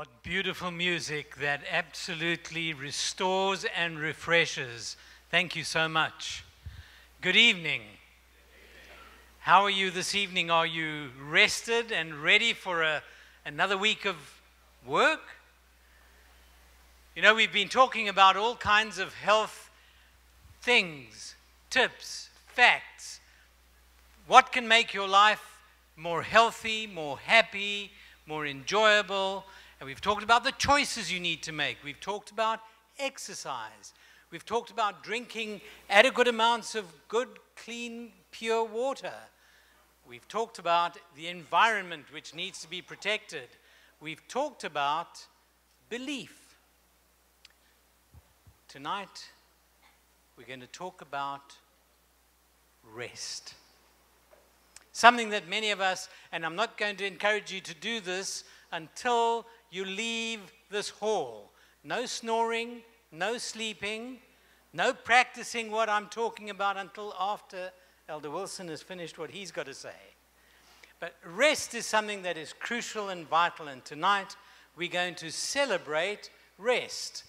What beautiful music that absolutely restores and refreshes. Thank you so much. Good evening. How are you this evening? Are you rested and ready for a, another week of work? You know, we've been talking about all kinds of health things, tips, facts. What can make your life more healthy, more happy, more enjoyable? And we've talked about the choices you need to make. We've talked about exercise. We've talked about drinking adequate amounts of good, clean, pure water. We've talked about the environment which needs to be protected. We've talked about belief. Tonight, we're going to talk about rest. Something that many of us, and I'm not going to encourage you to do this until you leave this hall. No snoring, no sleeping, no practicing what I'm talking about until after Elder Wilson has finished what he's got to say. But rest is something that is crucial and vital, and tonight we're going to celebrate rest.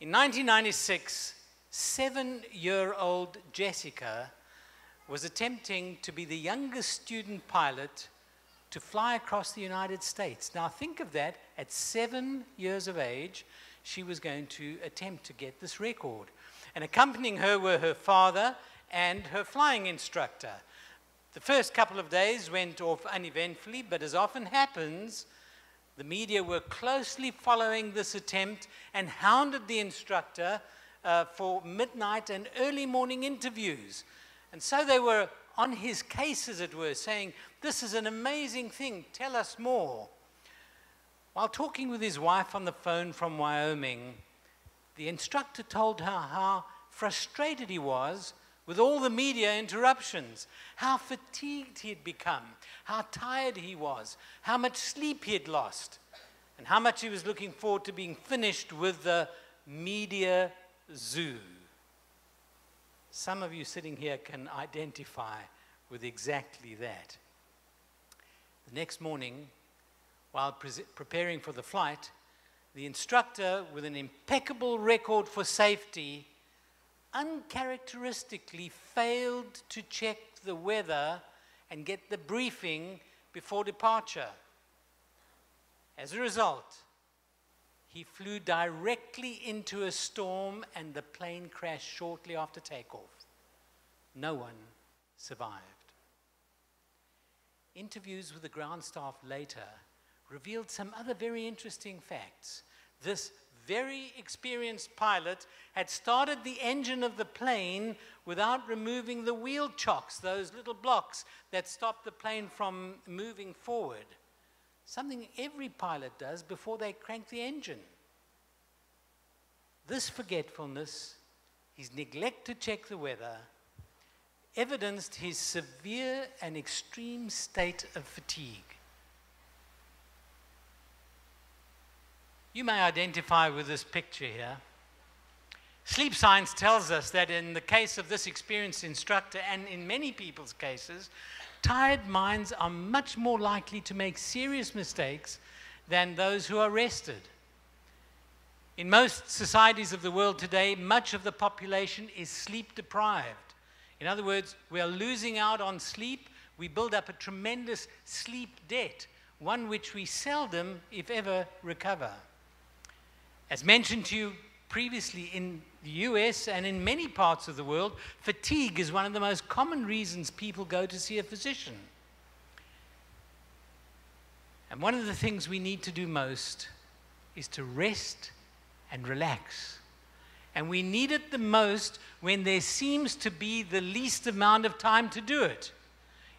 In 1996, seven year old Jessica was attempting to be the youngest student pilot to fly across the United States. Now, think of that at seven years of age, she was going to attempt to get this record. And accompanying her were her father and her flying instructor. The first couple of days went off uneventfully, but as often happens, the media were closely following this attempt and hounded the instructor uh, for midnight and early morning interviews. And so they were on his case, as it were, saying, This is an amazing thing, tell us more. While talking with his wife on the phone from Wyoming, the instructor told her how frustrated he was with all the media interruptions, how fatigued he had become, how tired he was, how much sleep he had lost, and how much he was looking forward to being finished with the media zoo. Some of you sitting here can identify with exactly that. The next morning, while pre preparing for the flight, the instructor, with an impeccable record for safety, uncharacteristically failed to check the weather and get the briefing before departure. As a result, he flew directly into a storm and the plane crashed shortly after takeoff. No one survived. Interviews with the ground staff later revealed some other very interesting facts. This very experienced pilot had started the engine of the plane without removing the wheel chocks, those little blocks that stop the plane from moving forward something every pilot does before they crank the engine. This forgetfulness, his neglect to check the weather, evidenced his severe and extreme state of fatigue. You may identify with this picture here. Sleep science tells us that in the case of this experienced instructor, and in many people's cases, Tired minds are much more likely to make serious mistakes than those who are rested. In most societies of the world today, much of the population is sleep deprived. In other words, we are losing out on sleep. We build up a tremendous sleep debt, one which we seldom, if ever, recover. As mentioned to you previously, in the US and in many parts of the world, fatigue is one of the most common reasons people go to see a physician. And one of the things we need to do most is to rest and relax. And we need it the most when there seems to be the least amount of time to do it.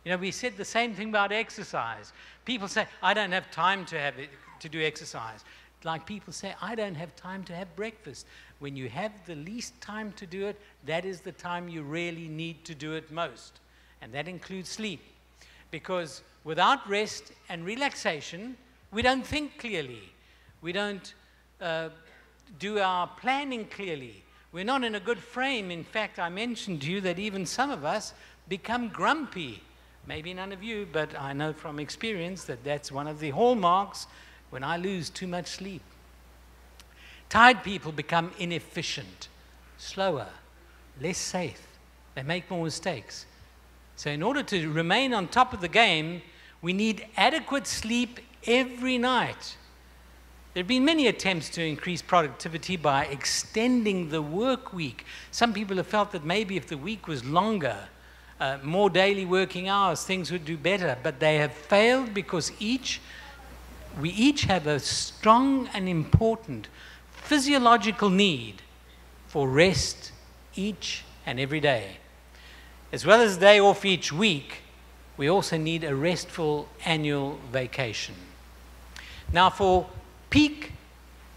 You know, we said the same thing about exercise. People say, I don't have time to, have it, to do exercise. Like people say, I don't have time to have breakfast when you have the least time to do it, that is the time you really need to do it most. And that includes sleep. Because without rest and relaxation, we don't think clearly. We don't uh, do our planning clearly. We're not in a good frame. In fact, I mentioned to you that even some of us become grumpy. Maybe none of you, but I know from experience that that's one of the hallmarks when I lose too much sleep. Tired people become inefficient, slower, less safe. They make more mistakes. So, in order to remain on top of the game, we need adequate sleep every night. There have been many attempts to increase productivity by extending the work week. Some people have felt that maybe if the week was longer, uh, more daily working hours, things would do better. But they have failed because each, we each have a strong and important physiological need for rest each and every day. As well as a day off each week, we also need a restful annual vacation. Now, for peak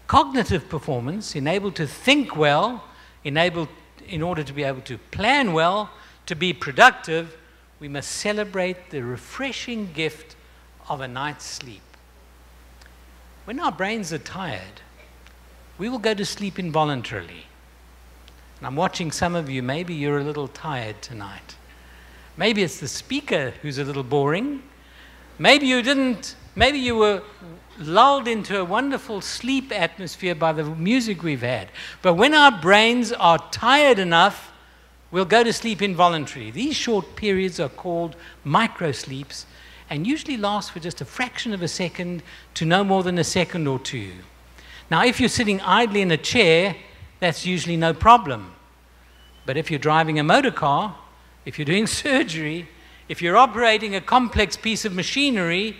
cognitive performance, enabled to think well, enabled in order to be able to plan well, to be productive, we must celebrate the refreshing gift of a night's sleep. When our brains are tired, we will go to sleep involuntarily. And I'm watching some of you, maybe you're a little tired tonight. Maybe it's the speaker who's a little boring. Maybe you didn't, maybe you were lulled into a wonderful sleep atmosphere by the music we've had. But when our brains are tired enough, we'll go to sleep involuntarily. These short periods are called microsleeps and usually last for just a fraction of a second to no more than a second or two. Now, if you're sitting idly in a chair, that's usually no problem. But if you're driving a motor car, if you're doing surgery, if you're operating a complex piece of machinery,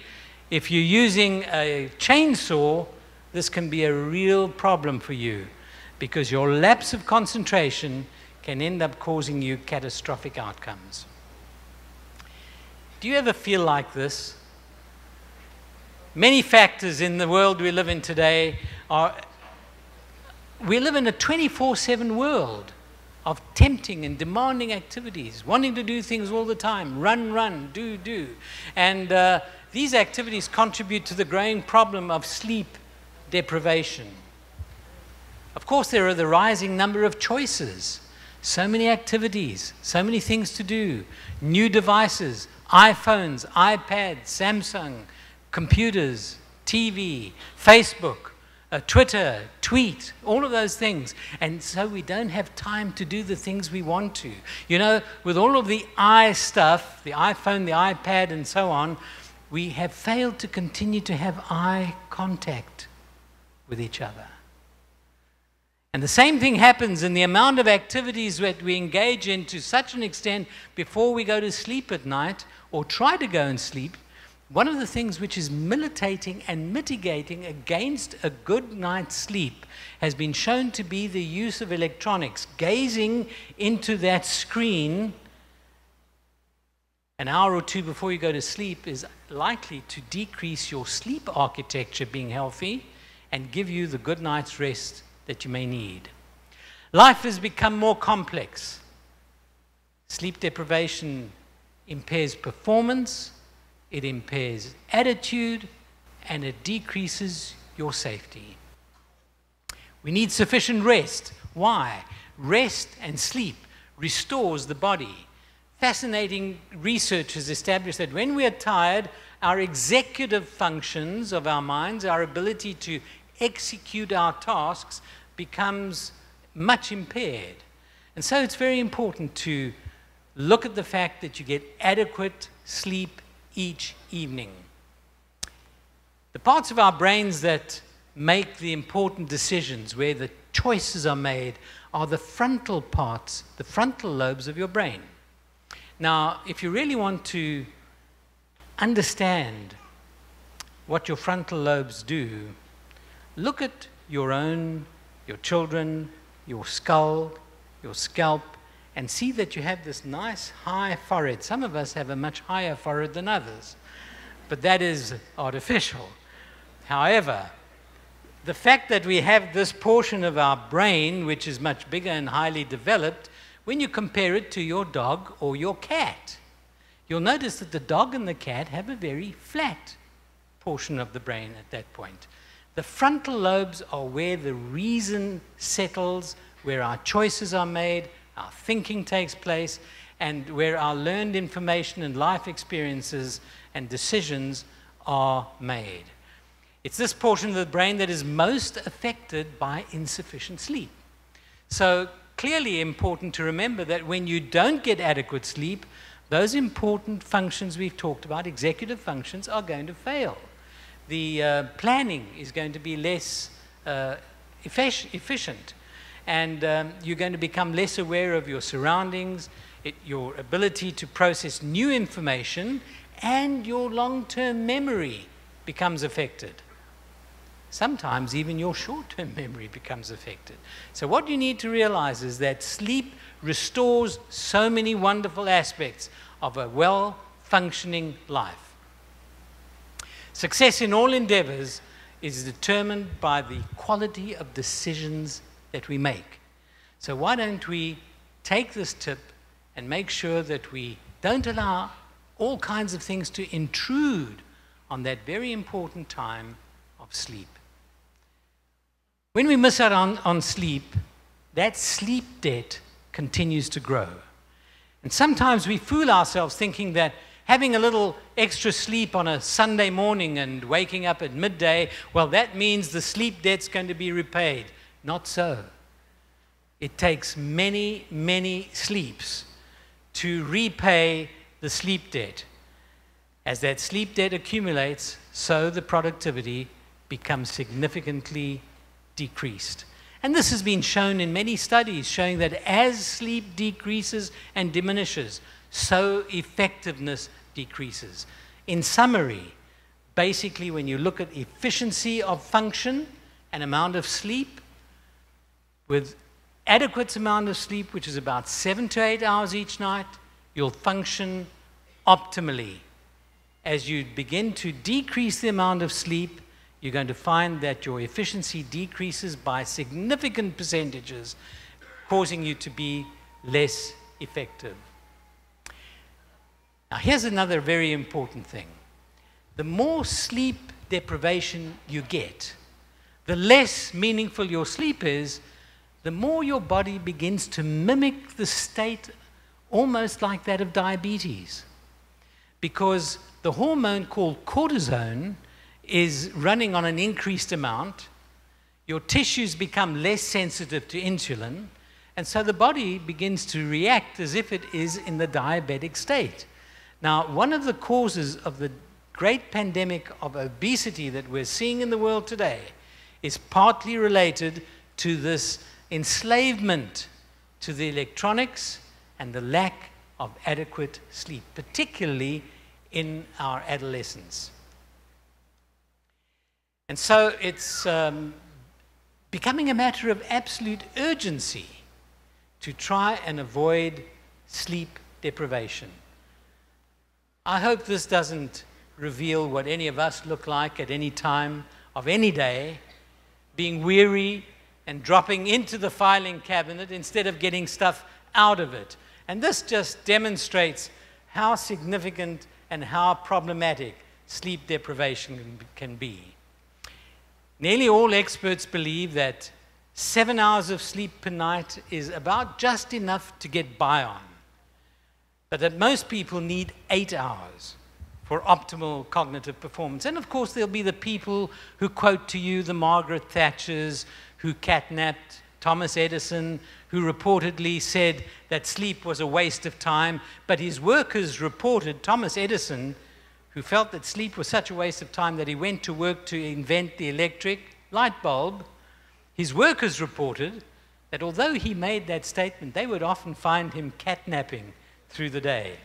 if you're using a chainsaw, this can be a real problem for you because your lapse of concentration can end up causing you catastrophic outcomes. Do you ever feel like this? Many factors in the world we live in today are. We live in a 24 7 world of tempting and demanding activities, wanting to do things all the time run, run, do, do. And uh, these activities contribute to the growing problem of sleep deprivation. Of course, there are the rising number of choices. So many activities, so many things to do, new devices, iPhones, iPads, Samsung, computers, TV, Facebook, uh, Twitter, tweet, all of those things. And so we don't have time to do the things we want to. You know, with all of the i stuff, the iPhone, the iPad, and so on, we have failed to continue to have eye contact with each other. And the same thing happens in the amount of activities that we engage in to such an extent before we go to sleep at night or try to go and sleep one of the things which is militating and mitigating against a good night's sleep has been shown to be the use of electronics. Gazing into that screen an hour or two before you go to sleep is likely to decrease your sleep architecture being healthy and give you the good night's rest that you may need. Life has become more complex. Sleep deprivation impairs performance it impairs attitude, and it decreases your safety. We need sufficient rest. Why? Rest and sleep restores the body. Fascinating research has established that when we are tired, our executive functions of our minds, our ability to execute our tasks, becomes much impaired. And so it's very important to look at the fact that you get adequate sleep each evening. The parts of our brains that make the important decisions, where the choices are made, are the frontal parts, the frontal lobes of your brain. Now, if you really want to understand what your frontal lobes do, look at your own, your children, your skull, your scalp, and see that you have this nice high forehead. Some of us have a much higher forehead than others, but that is artificial. However, the fact that we have this portion of our brain, which is much bigger and highly developed, when you compare it to your dog or your cat, you'll notice that the dog and the cat have a very flat portion of the brain at that point. The frontal lobes are where the reason settles, where our choices are made, our thinking takes place, and where our learned information and life experiences and decisions are made. It's this portion of the brain that is most affected by insufficient sleep. So, clearly important to remember that when you don't get adequate sleep, those important functions we've talked about, executive functions, are going to fail. The uh, planning is going to be less uh, efficient, and um, you're going to become less aware of your surroundings, it, your ability to process new information, and your long term memory becomes affected. Sometimes even your short term memory becomes affected. So, what you need to realize is that sleep restores so many wonderful aspects of a well functioning life. Success in all endeavors is determined by the quality of decisions that we make. So, why don't we take this tip and make sure that we don't allow all kinds of things to intrude on that very important time of sleep? When we miss out on, on sleep, that sleep debt continues to grow. And sometimes we fool ourselves thinking that having a little extra sleep on a Sunday morning and waking up at midday, well, that means the sleep debt's going to be repaid. Not so. It takes many, many sleeps to repay the sleep debt. As that sleep debt accumulates, so the productivity becomes significantly decreased. And this has been shown in many studies, showing that as sleep decreases and diminishes, so effectiveness decreases. In summary, basically, when you look at efficiency of function and amount of sleep, with adequate amount of sleep, which is about seven to eight hours each night, you'll function optimally. As you begin to decrease the amount of sleep, you're going to find that your efficiency decreases by significant percentages, causing you to be less effective. Now, here's another very important thing. The more sleep deprivation you get, the less meaningful your sleep is, the more your body begins to mimic the state almost like that of diabetes. Because the hormone called cortisone is running on an increased amount, your tissues become less sensitive to insulin, and so the body begins to react as if it is in the diabetic state. Now, one of the causes of the great pandemic of obesity that we're seeing in the world today is partly related to this enslavement to the electronics and the lack of adequate sleep, particularly in our adolescents. And so it's um, becoming a matter of absolute urgency to try and avoid sleep deprivation. I hope this doesn't reveal what any of us look like at any time of any day, being weary and dropping into the filing cabinet instead of getting stuff out of it. And this just demonstrates how significant and how problematic sleep deprivation can be. Nearly all experts believe that seven hours of sleep per night is about just enough to get by on, but that most people need eight hours for optimal cognitive performance. And of course, there'll be the people who quote to you the Margaret Thatchers who catnapped Thomas Edison, who reportedly said that sleep was a waste of time, but his workers reported Thomas Edison who felt that sleep was such a waste of time that he went to work to invent the electric light bulb, his workers reported that although he made that statement, they would often find him catnapping through the day.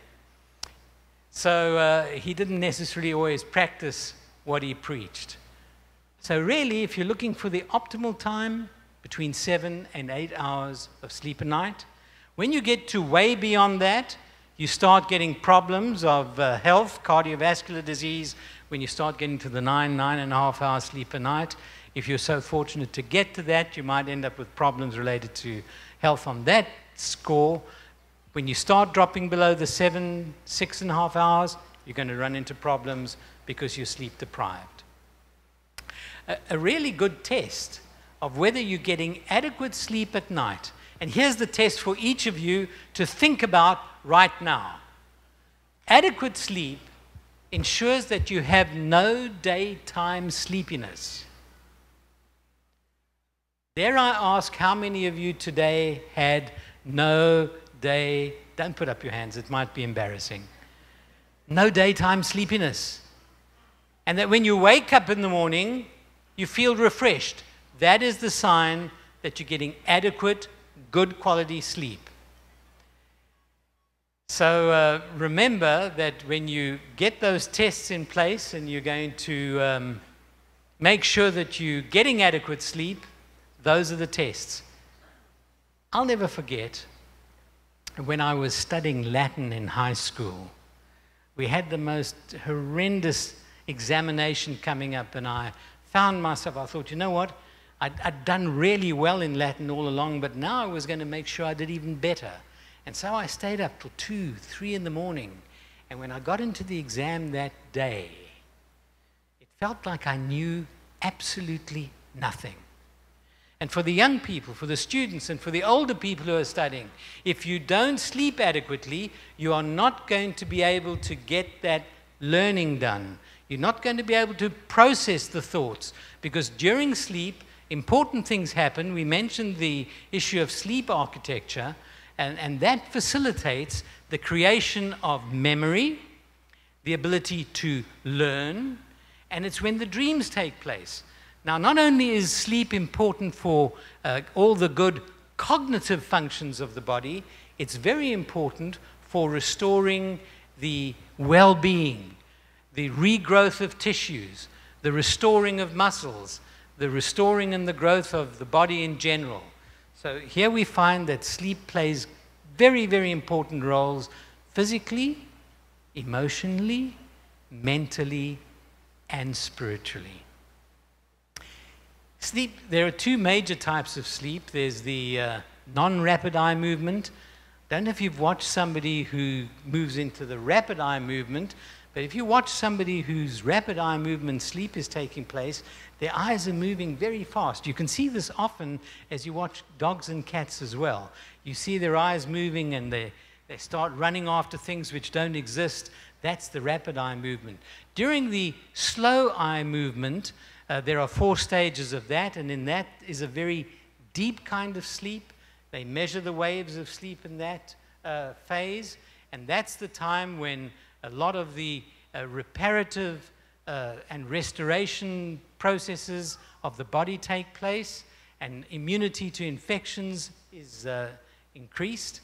So uh, he didn't necessarily always practice what he preached. So, really, if you're looking for the optimal time between seven and eight hours of sleep a night, when you get to way beyond that, you start getting problems of uh, health, cardiovascular disease, when you start getting to the nine, nine and a half hours sleep a night. If you're so fortunate to get to that, you might end up with problems related to health on that score. When you start dropping below the seven, six and a half hours, you're going to run into problems because you're sleep deprived. A, a really good test of whether you're getting adequate sleep at night, and here's the test for each of you to think about right now. Adequate sleep ensures that you have no daytime sleepiness. Dare I ask how many of you today had no day? Don't put up your hands, it might be embarrassing. No daytime sleepiness. And that when you wake up in the morning, you feel refreshed. That is the sign that you're getting adequate, good quality sleep. So uh, remember that when you get those tests in place and you're going to um, make sure that you're getting adequate sleep, those are the tests. I'll never forget when I was studying Latin in high school, we had the most horrendous examination coming up, and I found myself, I thought, you know what? I'd, I'd done really well in Latin all along, but now I was going to make sure I did even better. And so I stayed up till two, three in the morning. And when I got into the exam that day, it felt like I knew absolutely nothing. And for the young people, for the students, and for the older people who are studying, if you don't sleep adequately, you are not going to be able to get that learning done. You're not going to be able to process the thoughts because during sleep, important things happen. We mentioned the issue of sleep architecture. And, and that facilitates the creation of memory, the ability to learn, and it's when the dreams take place. Now, not only is sleep important for uh, all the good cognitive functions of the body, it's very important for restoring the well being, the regrowth of tissues, the restoring of muscles, the restoring and the growth of the body in general. So here we find that sleep plays very, very important roles physically, emotionally, mentally, and spiritually. Sleep, there are two major types of sleep. There's the uh, non rapid eye movement. Don't know if you've watched somebody who moves into the rapid eye movement, but if you watch somebody whose rapid eye movement sleep is taking place, their eyes are moving very fast. You can see this often as you watch dogs and cats as well. You see their eyes moving and they, they start running after things which don't exist. That's the rapid eye movement. During the slow eye movement, uh, there are four stages of that, and in that is a very deep kind of sleep. They measure the waves of sleep in that uh, phase, and that's the time when a lot of the uh, reparative uh, and restoration processes of the body take place, and immunity to infections is uh, increased.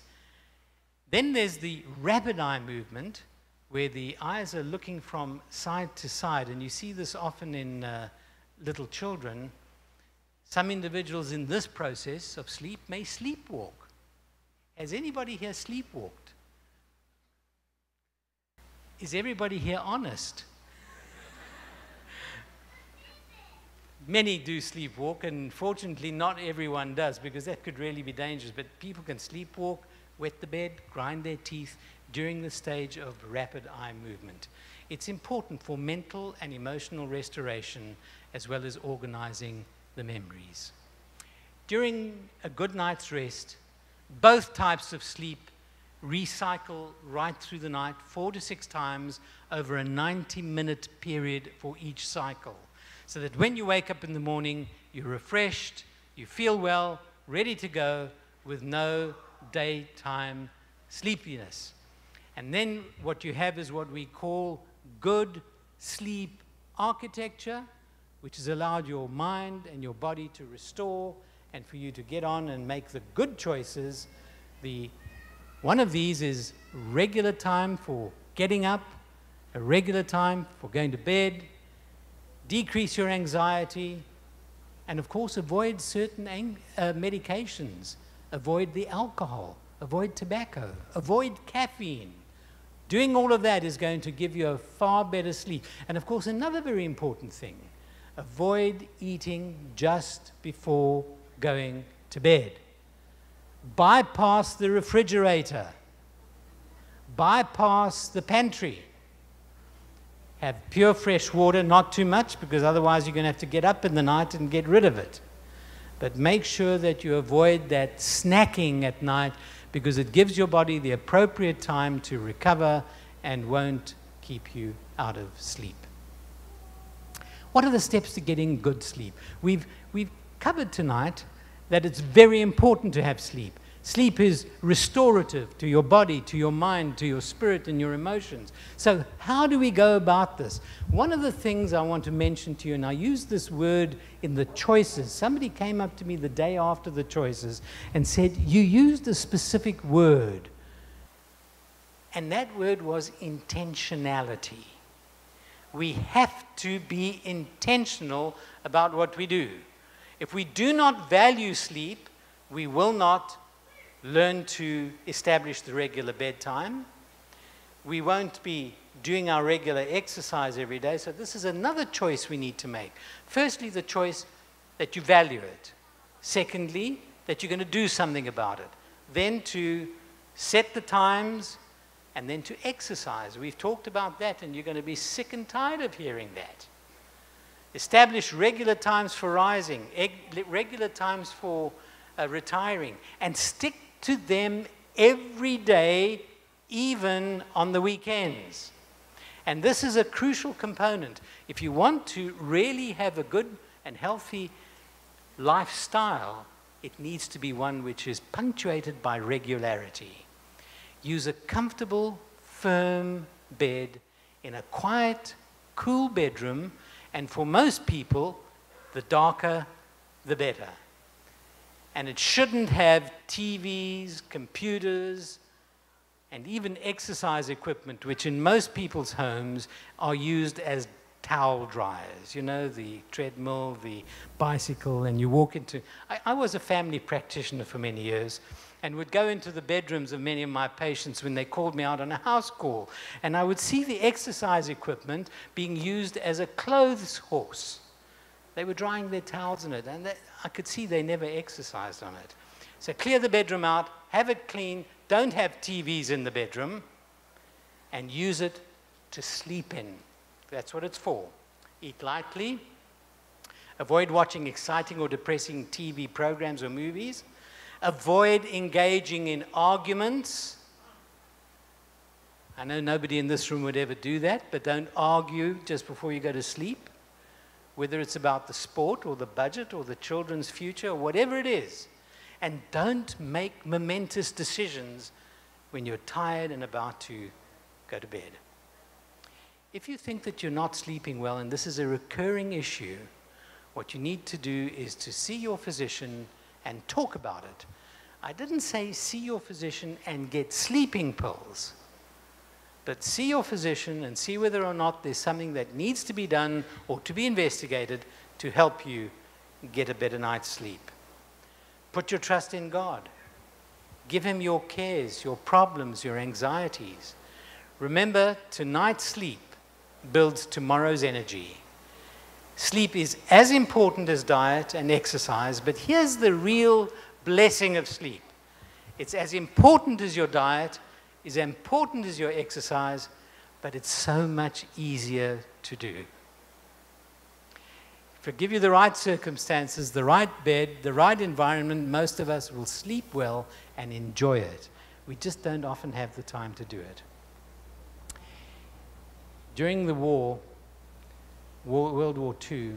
Then there's the rapid eye movement, where the eyes are looking from side to side, and you see this often in uh, little children. Some individuals in this process of sleep may sleepwalk. Has anybody here sleepwalked? Is everybody here honest? Many do sleepwalk, and fortunately, not everyone does because that could really be dangerous. But people can sleepwalk, wet the bed, grind their teeth during the stage of rapid eye movement. It's important for mental and emotional restoration as well as organizing the memories. During a good night's rest, both types of sleep recycle right through the night, four to six times over a 90 minute period for each cycle. So that when you wake up in the morning, you're refreshed, you feel well, ready to go with no daytime sleepiness. And then what you have is what we call good sleep architecture, which has allowed your mind and your body to restore and for you to get on and make the good choices, the one of these is regular time for getting up, a regular time for going to bed, decrease your anxiety, and of course, avoid certain uh, medications, avoid the alcohol, avoid tobacco, avoid caffeine. Doing all of that is going to give you a far better sleep. And of course, another very important thing avoid eating just before going to bed bypass the refrigerator, bypass the pantry. Have pure fresh water, not too much, because otherwise you're going to have to get up in the night and get rid of it. But make sure that you avoid that snacking at night because it gives your body the appropriate time to recover and won't keep you out of sleep. What are the steps to getting good sleep? We've, we've covered tonight that it's very important to have sleep. Sleep is restorative to your body, to your mind, to your spirit, and your emotions. So, how do we go about this? One of the things I want to mention to you, and I use this word in the choices. Somebody came up to me the day after the choices and said, You used a specific word. And that word was intentionality. We have to be intentional about what we do. If we do not value sleep, we will not learn to establish the regular bedtime. We won't be doing our regular exercise every day. So, this is another choice we need to make. Firstly, the choice that you value it. Secondly, that you're going to do something about it. Then to set the times and then to exercise. We've talked about that, and you're going to be sick and tired of hearing that. Establish regular times for rising, regular times for uh, retiring, and stick to them every day, even on the weekends. And this is a crucial component. If you want to really have a good and healthy lifestyle, it needs to be one which is punctuated by regularity. Use a comfortable, firm bed in a quiet, cool bedroom, and for most people, the darker, the better. And it shouldn't have TVs, computers, and even exercise equipment, which in most people's homes are used as towel dryers. You know, the treadmill, the bicycle, and you walk into. I, I, was a family practitioner for many years and would go into the bedrooms of many of my patients when they called me out on a house call. And I would see the exercise equipment being used as a clothes horse. They were drying their towels in it, and they, I could see they never exercised on it. So clear the bedroom out, have it clean, don't have TVs in the bedroom, and use it to sleep in. That's what it's for. Eat lightly, avoid watching exciting or depressing TV programs or movies, avoid engaging in arguments. I know nobody in this room would ever do that, but don't argue just before you go to sleep whether it's about the sport or the budget or the children's future or whatever it is. And don't make momentous decisions when you're tired and about to go to bed. If you think that you're not sleeping well and this is a recurring issue, what you need to do is to see your physician and talk about it. I didn't say see your physician and get sleeping pills. But see your physician and see whether or not there's something that needs to be done or to be investigated to help you get a better night's sleep. Put your trust in God. Give Him your cares, your problems, your anxieties. Remember, tonight's sleep builds tomorrow's energy. Sleep is as important as diet and exercise, but here's the real blessing of sleep it's as important as your diet is as important as your exercise, but it's so much easier to do. If I give you the right circumstances, the right bed, the right environment, most of us will sleep well and enjoy it. We just don't often have the time to do it. During the war, World War II,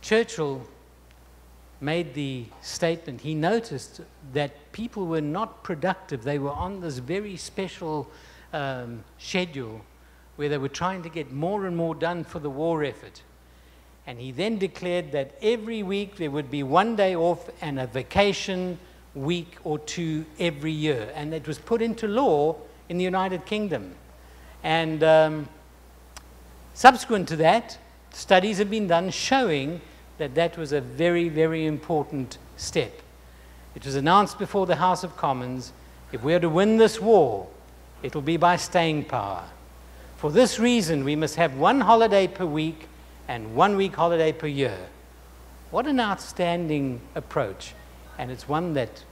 Churchill made the statement, he noticed that people were not productive. They were on this very special um, schedule where they were trying to get more and more done for the war effort. And he then declared that every week there would be one day off and a vacation week or two every year. And it was put into law in the United Kingdom. And um, subsequent to that, studies have been done showing that that was a very, very important step. It was announced before the House of Commons if we are to win this war, it will be by staying power. For this reason, we must have one holiday per week and one week holiday per year. What an outstanding approach, and it's one that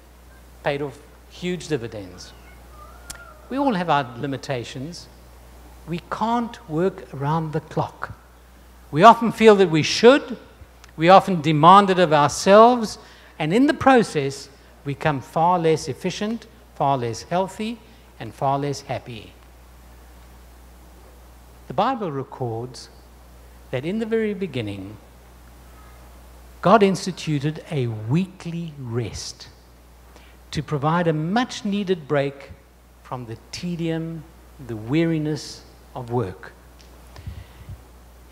paid off huge dividends. We all have our limitations. We can't work around the clock. We often feel that we should, we often demand it of ourselves, and in the process, we become far less efficient, far less healthy, and far less happy. The Bible records that in the very beginning, God instituted a weekly rest to provide a much needed break from the tedium, the weariness of work.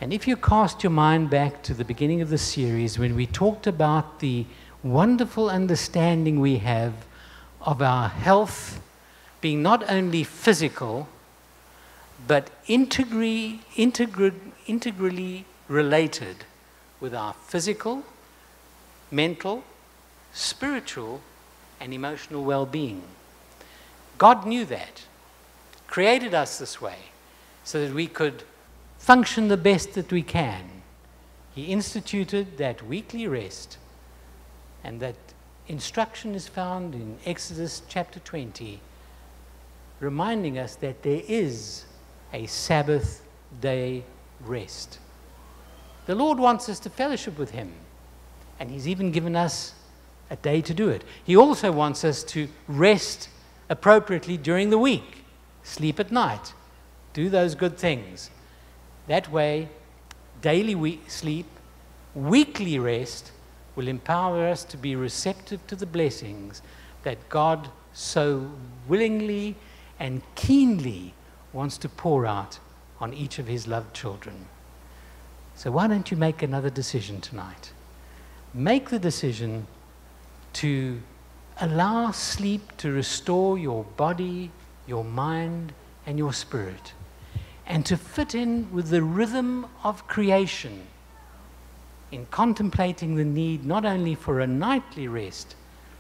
And if you cast your mind back to the beginning of the series when we talked about the wonderful understanding we have of our health being not only physical, but integrally, integrally related with our physical, mental, spiritual, and emotional well being. God knew that, created us this way so that we could function the best that we can. He instituted that weekly rest, and that instruction is found in Exodus chapter 20, reminding us that there is a Sabbath day rest. The Lord wants us to fellowship with Him, and He's even given us a day to do it. He also wants us to rest appropriately during the week, sleep at night, do those good things. That way, daily we- sleep, weekly rest will empower us to be receptive to the blessings that God so willingly and keenly wants to pour out on each of his loved children. So, why don't you make another decision tonight? Make the decision to allow sleep to restore your body, your mind, and your spirit and to fit in with the rhythm of creation in contemplating the need not only for a nightly rest,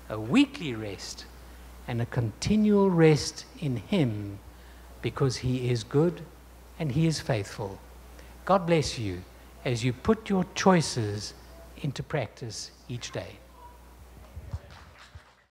a weekly rest, and a continual rest in Him because He is good and He is faithful. God bless you as you put your choices into practice each day.